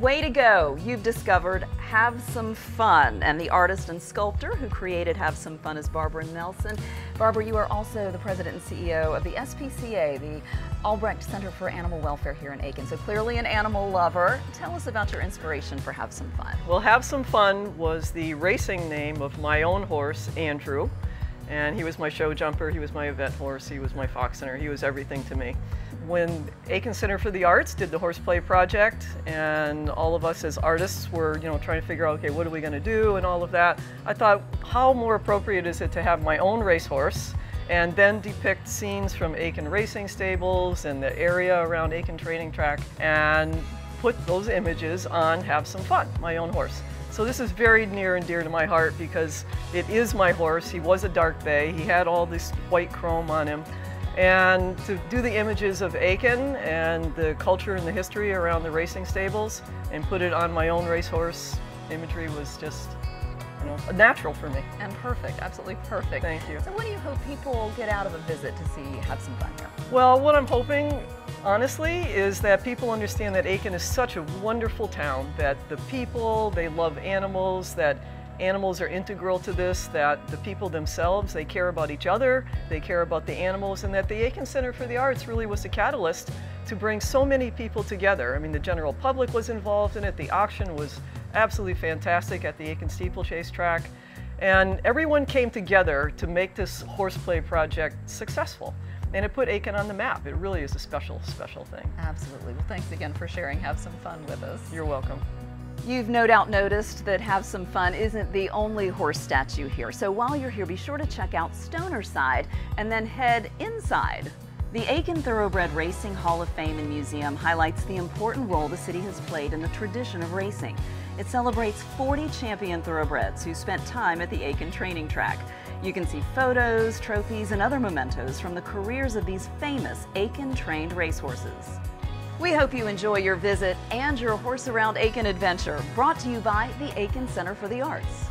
Way to go! You've discovered Hav Sum Fun, and the artist and sculptor who created Hav Sum Fun is Barbara Nelson. Barbara, you are also the president and CEO of the SPCA, the Albrecht Center for Animal Welfare here in Aiken. So clearly an animal lover. Tell us about your inspiration for Hav Sum Fun. Well, Hav Sum Fun was the racing name of my own horse, Andrew. And he was my show jumper, he was my event horse, he was my fox center, he was everything to me when Aiken Center for the Arts did the Horseplay Project, and all of us as artists were, you know, trying to figure out, okay, what are we going to do, and all of that, I thought, how more appropriate is it to have my own racehorse, and then depict scenes from Aiken racing stables and the area around Aiken training track, and put those images on Hav Sum Fun, my own horse. So this is very near and dear to my heart because it is my horse. He was a dark bay. He had all this white chrome on him. And to do the images of Aiken and the culture and the history around the racing stables and put it on my own racehorse imagery was just you know, natural for me. And perfect, absolutely perfect. Thank you. So what do you hope people get out of a visit to see Hav Sum Fun here? Well, what I'm hoping, honestly, is that people understand that Aiken is such a wonderful town, that the people, they love animals, that animals are integral to this, that the people themselves, they care about each other, they care about the animals, and that the Aiken Center for the Arts really was a catalyst to bring so many people together. I mean, the general public was involved in it, the auction was absolutely fantastic at the Aiken Steeplechase track, and everyone came together to make this horseplay project successful. And it put Aiken on the map. It really is a special, special thing. Absolutely. Well, thanks again for sharing. Have some fun with us. You're welcome. You've no doubt noticed that Hav Sum Fun isn't the only horse statue here. So while you're here, be sure to check out Stoner Side and then head inside. The Aiken Thoroughbred Racing Hall of Fame and Museum highlights the important role the city has played in the tradition of racing. It celebrates 40 champion thoroughbreds who spent time at the Aiken training track. You can see photos, trophies, and other mementos from the careers of these famous Aiken trained racehorses. We hope you enjoy your visit and your Horse Around Aiken adventure, brought to you by the Aiken Center for the Arts.